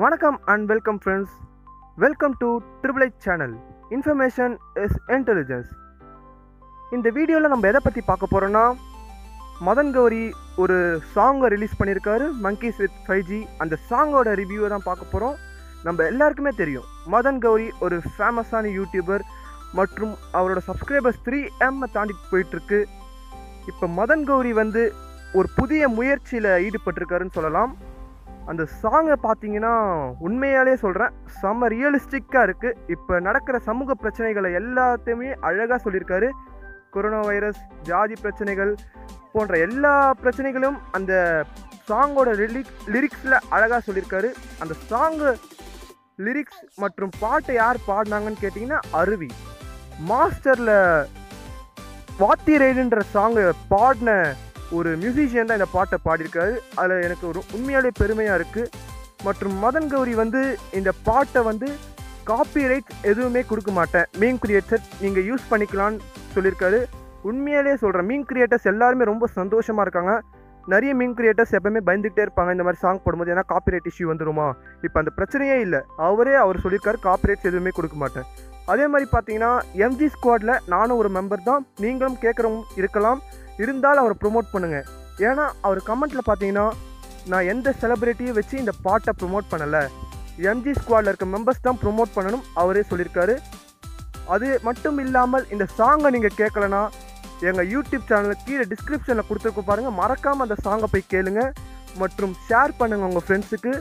வணக்கம் and welcome friends welcome to triple channel information is intelligence இந்த வீடியோவில் நம்ம எதை பற்றி பார்க்க போகிறோன்னா மதன் கௌரி ஒரு சாங்கை ரிலீஸ் பண்ணியிருக்காரு மங்கீஸ் வித் ஃபைவ் ஜி அந்த சாங்கோட ரிவ்யூவை தான் பார்க்க போகிறோம் நம்ம எல்லாருக்குமே தெரியும் மதன் கௌரி ஒரு ஃபேமஸான யூடியூபர் மற்றும் அவரோட சப்ஸ்கிரைபர்ஸ் த்ரீ எம் தாண்டி போயிட்டுருக்கு. இப்போ மதன் கௌரி வந்து ஒரு புதிய முயற்சியில் ஈடுபட்டிருக்காருன்னு சொல்லலாம். அந்த சாங்கை பார்த்தீங்கன்னா உண்மையாலே சொல்கிறேன் செம்ம ரியலிஸ்டிக்காக இருக்குது இப்போ நடக்கிற சமூக பிரச்சனைகளை எல்லாத்தையுமே அழகாக சொல்லியிருக்காரு. கொரோனா வைரஸ் ஜாதி பிரச்சனைகள் போன்ற எல்லா பிரச்சனைகளும் அந்த சாங்கோட லிரிக் லிரிக்ஸில் அழகாக சொல்லியிருக்காரு. அந்த சாங்கு லிரிக்ஸ் மற்றும் பாட்டை யார் பாடினாங்கன்னு கேட்டிங்கன்னா அருவி. மாஸ்டரில் வாத்தி ரைடுன்ற சாங்கை பாடின ஒரு மியூசிஷியன் தான் இந்த பாட்டை பாடியிருக்காரு. அதில் எனக்கு ஒரு உண்மையாலே பெருமையாக இருக்குது மற்றும் மதன் கௌரி வந்து இந்த பாட்டை வந்து காப்பிரைட் எதுவுமே கொடுக்க மாட்டேன். மீன் கிரியேட்டர் நீங்கள் யூஸ் பண்ணிக்கலான்னு சொல்லியிருக்காரு. உண்மையாலே சொல்கிறேன் மீன் கிரியேட்டர்ஸ் எல்லாருமே ரொம்ப சந்தோஷமாக இருக்காங்க. நிறைய மீன் கிரியேட்டர்ஸ் எப்பவுமே பயந்துகிட்டே இருப்பாங்க இந்த மாதிரி சாங் போடும்போது ஏன்னா காப்பிரைட் இஷ்யூ வந்துருமா? இப்போ அந்த பிரச்சனையே இல்லை. அவரே அவர் சொல்லியிருக்காரு காப்பிரைட்ஸ் எதுவுமே கொடுக்க மாட்டேன். அதே மாதிரி பார்த்தீங்கன்னா எம்ஜி ஸ்குவாடில் நானும் ஒரு மெம்பர் தான். நீங்களும் கேட்குறவங்க இருக்கலாம். இருந்தாலும் அவரை ப்ரொமோட் பண்ணுங்கள் ஏன்னா அவர் கமெண்ட்டில் பார்த்தீங்கன்னா நான் எந்த செலிப்ரிட்டியும் வச்சு இந்த பாட்டை ப்ரொமோட் பண்ணலை. எம்ஜி ஸ்குவாடில் இருக்க மெம்பர்ஸ் தான் ப்ரொமோட் பண்ணணும் அவரே சொல்லியிருக்காரு. அது மட்டும் இல்லாமல் இந்த சாங்கை நீங்கள் கேட்கலனா எங்கள் யூடியூப் சேனலுக்கு கீழே டிஸ்கிரிப்ஷனில் கொடுத்துருக்க பாருங்கள் மறக்காமல் அந்த சாங்கை போய் கேளுங்க. மற்றும் ஷேர் பண்ணுங்கள் உங்கள் ஃப்ரெண்ட்ஸுக்கு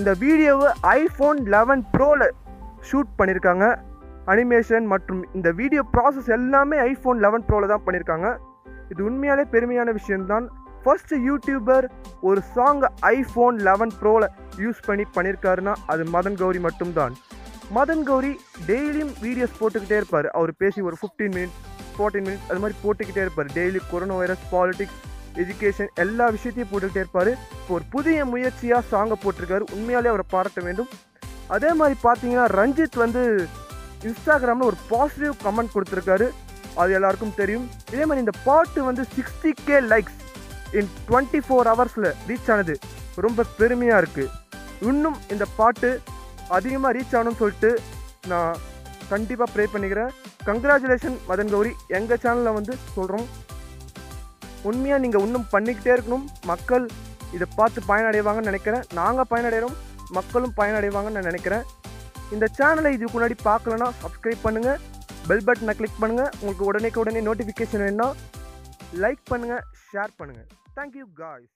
இந்த வீடியோவை ஐஃபோன் லெவன் ப்ரோவில் ஷூட் பண்ணியிருக்காங்க அனிமேஷன் மற்றும் இந்த வீடியோ ப்ராசஸ் எல்லாமே ஐஃபோன் லெவன் ப்ரோவில் தான் பண்ணியிருக்காங்க இது உண்மையாலே பெருமையான விஷயம்தான். ஃபர்ஸ்ட் யூடியூபர் ஒரு சாங்கை ஐஃபோன் லெவன் ப்ரோவில் யூஸ் பண்ணி பண்ணியிருக்காருன்னா அது மதன் கௌரி மட்டும்தான். மதன் கௌரி டெய்லியும் வீடியோஸ் போட்டுக்கிட்டே இருப்பார். அவர் பேசி ஒரு ஃபிஃப்டீன் மினிட்ஸ் ஃபோர்டீன் மினிட்ஸ் அது மாதிரி போட்டுக்கிட்டே இருப்பார். Daily corona virus politics education எல்லா விஷயத்தையும் போட்டுக்கிட்டே இருப்பார். இப்போ ஒரு புதிய முயற்சியாக சாங்கை போட்டிருக்காரு. உண்மையாலே அவரை பாராட்ட வேண்டும். அதே மாதிரி பார்த்தீங்கன்னா ரஞ்சித் வந்து இன்ஸ்டாகிராமில் ஒரு பாசிட்டிவ் கமெண்ட் கொடுத்துருக்காரு. அது எல்லாருக்கும் தெரியும். இதே மாதிரி இந்த பாட்டு வந்து sixty K likes in twenty four ஹவர்ஸில் ரீச் ஆனது. ரொம்ப பெருமையாக இருக்குது இன்னும் இந்த பாட்டு அதிகமாக ரீச் ஆகணும்னு சொல்லிட்டு நான் கண்டிப்பாக ப்ரே பண்ணிக்கிறேன். கங்க்ராச்சுலேஷன் மதன் கௌரி. எங்கள் சேனலில் வந்து சொல்கிறோம் உண்மையாக நீங்கள் இன்னும் பண்ணிக்கிட்டே இருக்கணும். மக்கள் இதை பார்த்து பயனடைவாங்கன்னு நினைக்கிறேன். நாங்கள் பயனடைகிறோம். மக்களும் பயனடைவாங்கன்னு நான் நினைக்கிறேன். இந்த சேனலை இதுக்கு முன்னாடி பார்க்கலன்னா சப்ஸ்கிரைப் பண்ணுங்கள் பெல் பட்டனை கிளிக் பண்ணுங்கள் உங்களுக்கு உடனே உடனே நோட்டிஃபிகேஷன் வேணும்னா லைக் பண்ணுங்கள் ஷேர் பண்ணுங்கள் தேங்க்யூ காய்ஸ்